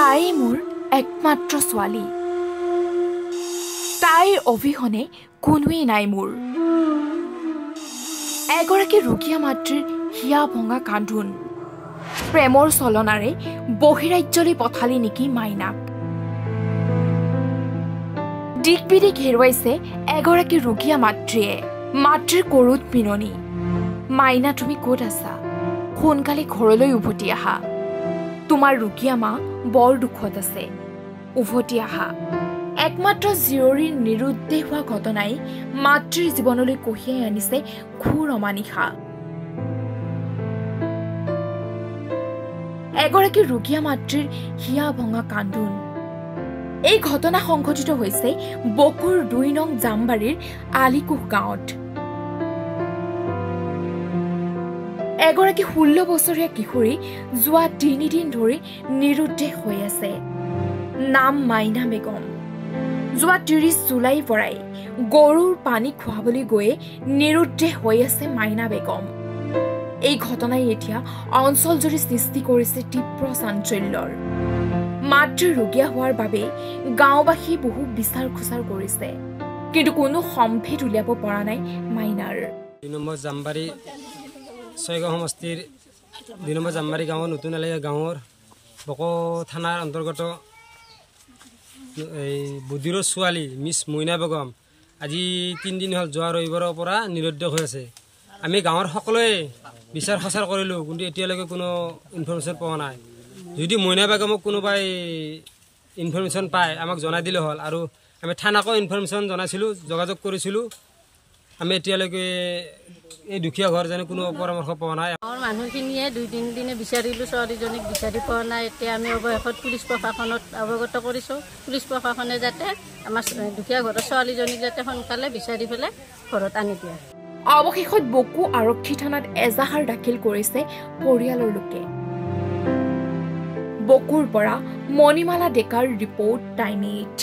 তাই মোৰ একমাত্ৰ ছোৱালী। তাইৰ অবিহনে কোনোৱেই নাই মোৰ। এগৰাকী ৰোগীয়া মাতৃৰ হিয়া ভঙা কান্ধোন। প্ৰেমৰ চলনাৰে বহিৰাজ্যলৈ পঠালি নেকি মাইনাক দিক বিদিক হেৰুৱাইছে এগৰাকী ৰোগীয়া মাতৃয়ে। মাতৃৰ কৰোত মিননি মাইনা তুমি ক'ত আছা? সোনকালে ঘৰলৈ উভতি আহা। তোমাৰ ৰোগীয়া মা বৰ দুখত আছে। উভতি আহা। একমাত্ৰ জীয়ৰীৰ নিৰুদ্দেশ হোৱা ঘটনাই মাতৃৰ জীৱনলৈ কঢ়িয়াই আনিছে ঘোৰ অমানিশা। এগৰাকী ৰোগীয়া মাতৃৰ হিয়া ভঙা কান্দোন। এই ঘটনা সংঘটিত হৈছে বকুৰ দুই নং জামবাৰীৰ আলিকোহ গাঁৱত। এগৰাকী ষোল্ল বছৰীয়া কিশোৰী যোৱা তিনিদিন ধৰি নিৰুদ্দেশ হৈ আছে। নাম মাইনা বেগম। যোৱা ত্ৰিছ জুলাইৰ পৰাই গৰুৰ পানী খুৱাবলৈ গৈয়ে নিৰুদ্দেশ হৈ আছে মাইনা বেগম। এই ঘটনাই এতিয়া অঞ্চলজুৰি সৃষ্টি কৰিছে তীব্ৰ চাঞ্চল্যৰ। মাতৃ ৰোগীয়া হোৱাৰ বাবে গাঁওবাসীয়ে বহু বিচাৰ খোচাৰ কৰিছে। কিন্তু কোনো সম্ভেদ উলিয়াব পৰা নাই মাইনাৰ। ছয়গাঁও সমষ্টিৰ দুই নম্বৰ জামবাৰী গাঁৱৰ নতুন আলীয়া গাঁৱৰ বক থানাৰ অন্তৰ্গত এই বুদ্ধিৰৰ ছোৱালী মিছ মইনা বেগম আজি তিনিদিন হ'ল যোৱা ৰবিবাৰৰ পৰা নিৰুদ্দেশ হৈ আছে। আমি গাঁৱৰ সকলোৱে বিচাৰ খচাৰ কৰিলোঁ কিন্তু এতিয়ালৈকে কোনো ইনফৰ্মেশ্যন পোৱা নাই। যদি মইনা বেগমক কোনোবাই ইনফৰ্মেশ্যন পায় আমাক জনাই দিলে হ'ল। আৰু আমি থানাকো ইনফৰ্মেশ্যন জনাইছিলোঁ যোগাযোগ কৰিছিলোঁ। আমি এতিয়ালৈকে এই দুখীয়া ঘৰ যেনে কোনো পৰামৰ্শ পোৱা নাই। গাঁৱৰ মানুহখিনিয়ে দুই তিনিদিনে বিচাৰিলোঁ ছোৱালীজনীক বিচাৰি পোৱা নাই। এতিয়া আমি অৱশেষত পুলিচ প্ৰশাসনত অৱগত কৰিছোঁ। পুলিচ প্ৰশাসনে যাতে আমাৰ দুখীয়া ঘৰৰ ছোৱালীজনীক যাতে সোনকালে বিচাৰি পেলাই ঘৰত আনি দিয়ে। অৱশেষত বকু আৰক্ষী থানাত এজাহাৰ দাখিল কৰিছে পৰিয়ালৰ লোকে। বকুৰ পৰা মণিমালা ডেকাৰ ৰিপৰ্ট টাইম এইট।